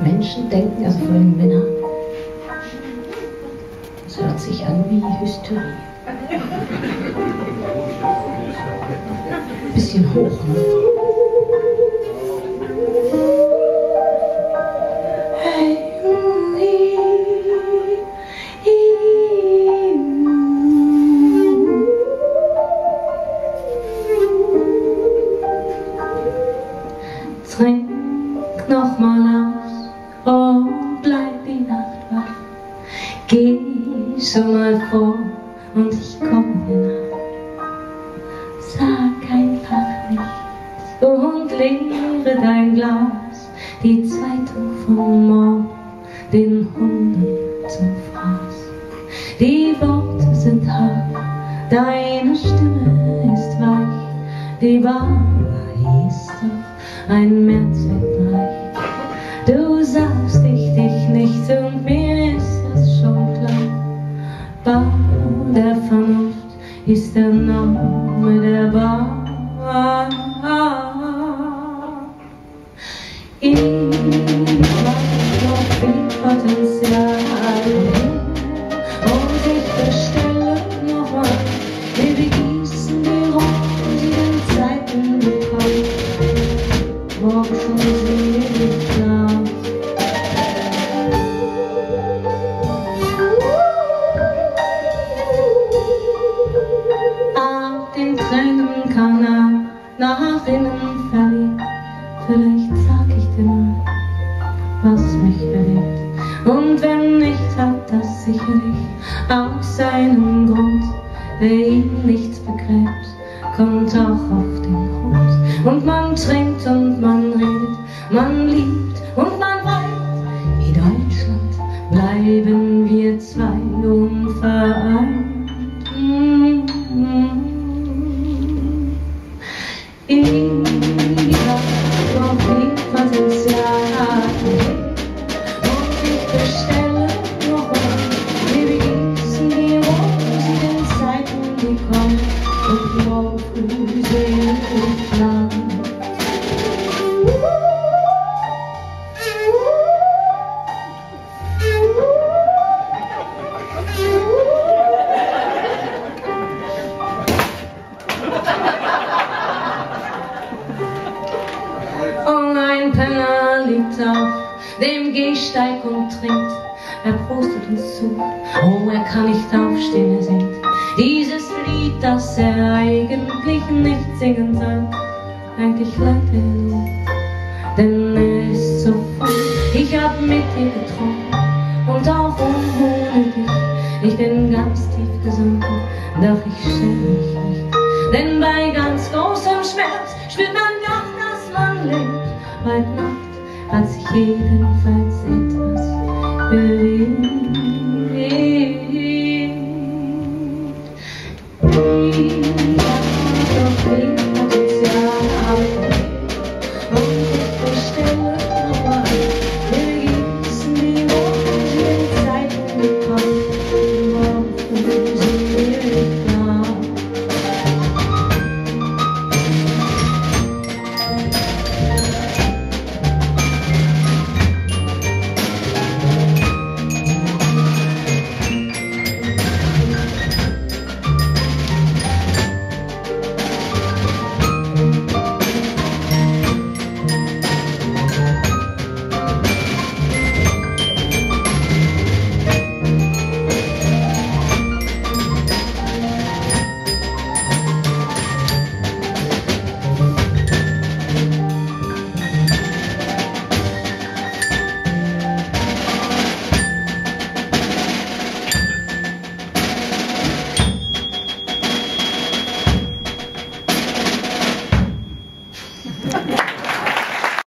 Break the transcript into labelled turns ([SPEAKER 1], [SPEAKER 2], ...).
[SPEAKER 1] Menschen denken, also vor allem Männer, es hört sich an wie Hysterie. Bisschen hoch, ne? Trink nochmal Geh schon mal vor und ich komm dir nach. Sag einfach nichts und leere dein Glas. Die Zeitung von morgen, den Hunden zum Fraß. Die Worte sind hart, deine Stimme ist weich, die Wahrheit ist doch ein Mehrzweckbereich. istemem merhaba. İyi innen verliebt. Vielleicht sag ich dir mal, was mich bewegt. Und wenn nicht, hat das sicherlich auch seinen Grund. Wer ihm nichts begräbt, kommt auch auf den Grund. Und man trinkt und man redet, man und morgen früh ein Penner liegt auf dem Gehsteig und trinkt. Er prostet uns zu. Oh, er kann nicht aufstehen, er singt dieses Lied, das er eigentlich nicht singen soll. Eigentlich leid er nur, denn er ist so voll. Ich hab mit dir getrunken und auch ohne dich. Ich bin ganz tief gesunken, doch ich schäme mich nicht. Denn bei ganz großem Schmerz spürt man doch, dass man lebt. Heute Nacht hat sich jedenfalls bewegt. you.